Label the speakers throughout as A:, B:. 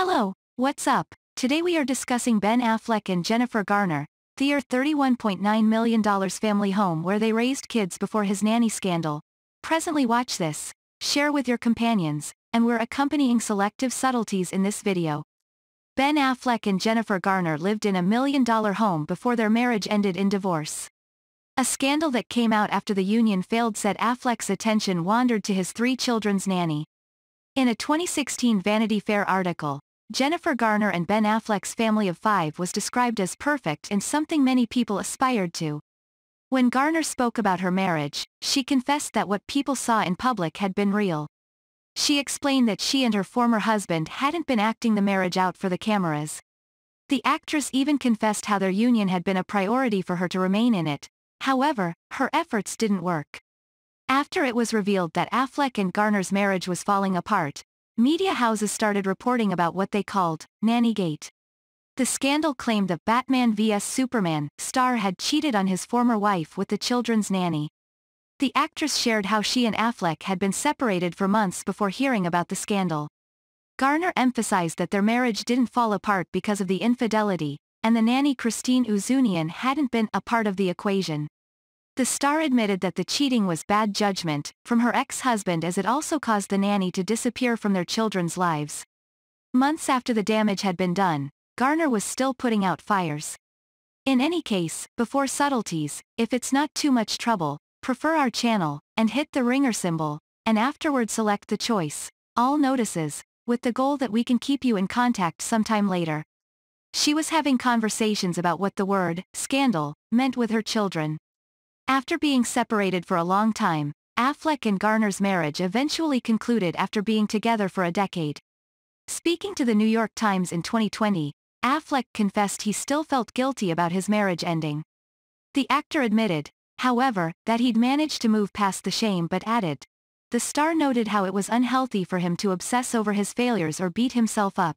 A: Hello, what's up? Today we are discussing Ben Affleck and Jennifer Garner, their $31.9 million family home where they raised kids before his nanny scandal. Presently watch this, share with your companions, and we're accompanying selective subtleties in this video. Ben Affleck and Jennifer Garner lived in a million-dollar home before their marriage ended in divorce. A scandal that came out after the union failed said Affleck's attention wandered to his three children's nanny. In a 2016 Vanity Fair article, Jennifer Garner and Ben Affleck's family of five was described as perfect and something many people aspired to. When Garner spoke about her marriage, she confessed that what people saw in public had been real. She explained that she and her former husband hadn't been acting the marriage out for the cameras. The actress even confessed how their union had been a priority for her to remain in it. However, her efforts didn't work. After it was revealed that Affleck and Garner's marriage was falling apart, media houses started reporting about what they called Nannygate. The scandal claimed that Batman vs Superman star had cheated on his former wife with the children's nanny. The actress shared how she and Affleck had been separated for months before hearing about the scandal. Garner emphasized that their marriage didn't fall apart because of the infidelity, and the nanny Christine Ouzounian hadn't been a part of the equation. The star admitted that the cheating was bad judgment from her ex-husband as it also caused the nanny to disappear from their children's lives. Months after the damage had been done, Garner was still putting out fires. In any case, before subtleties, if it's not too much trouble, prefer our channel, and hit the ringer symbol, and afterward select the choice, all notices, with the goal that we can keep you in contact sometime later. She was having conversations about what the word, scandal, meant with her children. After being separated for a long time, Affleck and Garner's marriage eventually concluded after being together for a decade. Speaking to the New York Times in 2020, Affleck confessed he still felt guilty about his marriage ending. The actor admitted, however, that he'd managed to move past the shame but added. The star noted how it was unhealthy for him to obsess over his failures or beat himself up.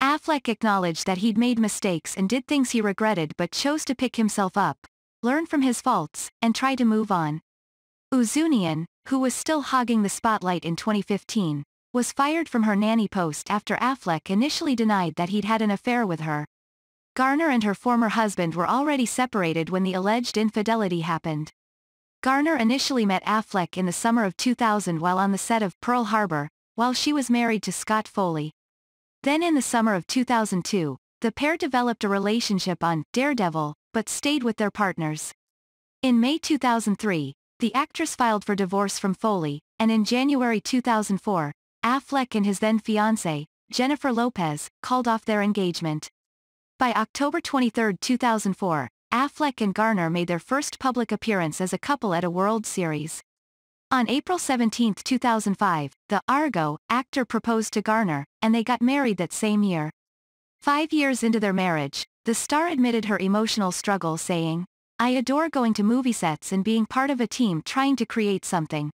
A: Affleck acknowledged that he'd made mistakes and did things he regretted but chose to pick himself up, learn from his faults, and try to move on. Ouzounian, who was still hogging the spotlight in 2015, was fired from her nanny post after Affleck initially denied that he'd had an affair with her. Garner and her former husband were already separated when the alleged infidelity happened. Garner initially met Affleck in the summer of 2000 while on the set of Pearl Harbor, while she was married to Scott Foley. Then in the summer of 2002, the pair developed a relationship on Daredevil, but stayed with their partners. In May 2003, the actress filed for divorce from Foley, and in January 2004, Affleck and his then fiancée, Jennifer Lopez, called off their engagement. By October 23, 2004, Affleck and Garner made their first public appearance as a couple at a World Series. On April 17, 2005, the Argo actor proposed to Garner, and they got married that same year. Five years into their marriage, the star admitted her emotional struggle saying, I adore going to movie sets and being part of a team trying to create something.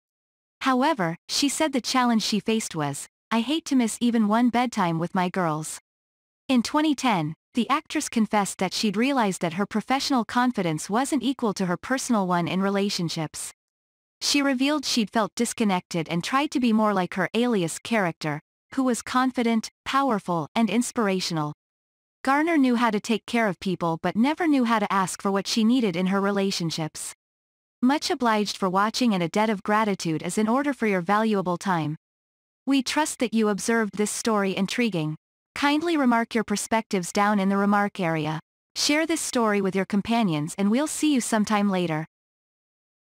A: However, she said the challenge she faced was, I hate to miss even one bedtime with my girls. In 2010, the actress confessed that she'd realized that her professional confidence wasn't equal to her personal one in relationships. She revealed she'd felt disconnected and tried to be more like her alias character, who was confident, powerful, and inspirational. Garner knew how to take care of people but never knew how to ask for what she needed in her relationships. Much obliged for watching and a debt of gratitude is in order for your valuable time. We trust that you observed this story intriguing. Kindly remark your perspectives down in the remark area. Share this story with your companions and we'll see you sometime later.